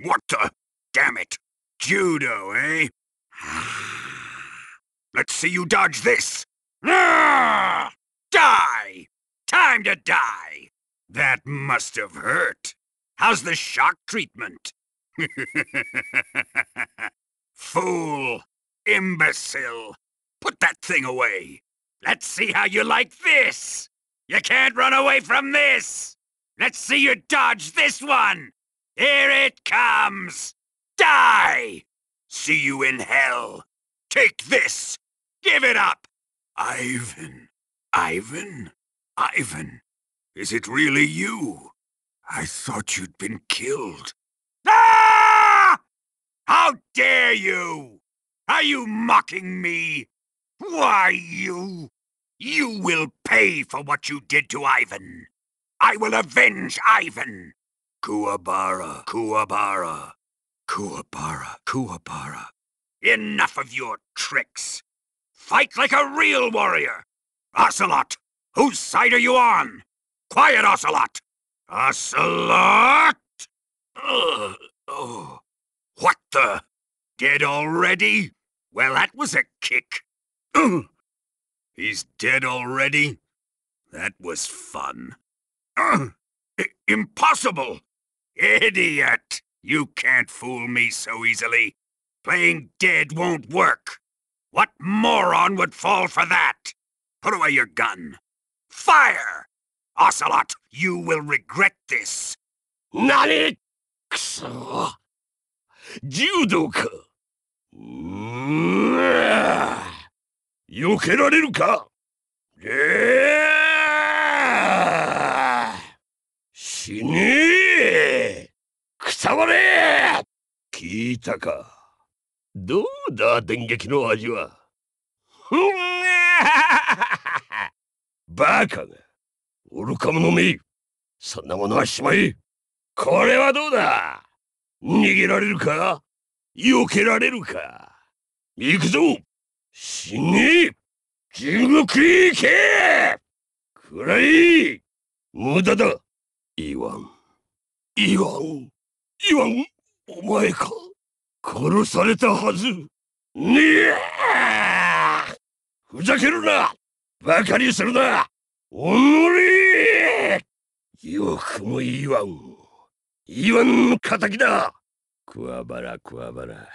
What the? Damn it. Judo, eh? Let's see you dodge this. Ah! Die! Time to die! That must have hurt. How's the shock treatment? Fool! Imbecile! Put that thing away! Let's see how you like this! You can't run away from this! Let's see you dodge this one! Here it comes! Die! See you in hell! Take this! Give it up! Ivan! Ivan? Ivan? Is it really you? I thought you'd been killed. Ah! How dare you! Are you mocking me? Why, you... You will pay for what you did to Ivan. I will avenge Ivan. Kuwabara, Kuabara, Kuwabara, Kuwabara. Enough of your tricks. Fight like a real warrior. Ocelot, whose side are you on? Quiet, Ocelot! Ocelot! Ugh, oh. What the? Dead already? Well, that was a kick. Ugh. He's dead already? That was fun. Ugh. Impossible! Idiot! You can't fool me so easily. Playing dead won't work. What moron would fall for that? Put away your gun. Fire! Ocelot, you will regret this. 何くそ柔道かうーわ避けられるかえー死ね 聞いたか。どうだ電撃の味は？ふん。バカが。愚か者めそんなものはしまい。これはどうだ？逃げられるか？避けられるか？行くぞ。死ね。地獄へ行け。くらい。無駄だ。イワン。イワン。イワンお前か？殺されたはず。ねえふざけるな！バカにするな！おのれよくも言わん。言わんの敵だ！クワバラクワバラ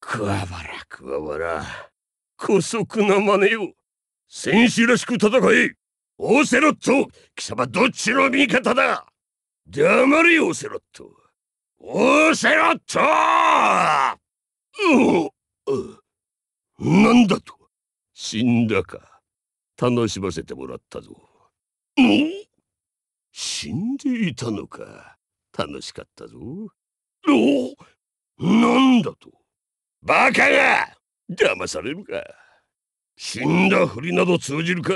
クワバラクワバラ姑息な真似よ戦士らしく戦え！オセロット!貴様どっちの味方だ!黙れオセロット!オーセロットううなんだと死んだか楽しませてもらったぞ。ん死んでいたのか。楽しかったぞ。おなんだと。バカが騙されるか。死んだふりなど通じるか。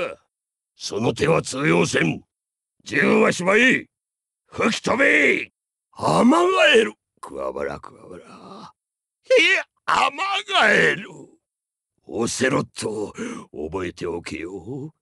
その手は通用せん。銃はしまい。吹き飛べアマガエルクワバラクワバラ。え、アマガエルオセロット覚えておけよ。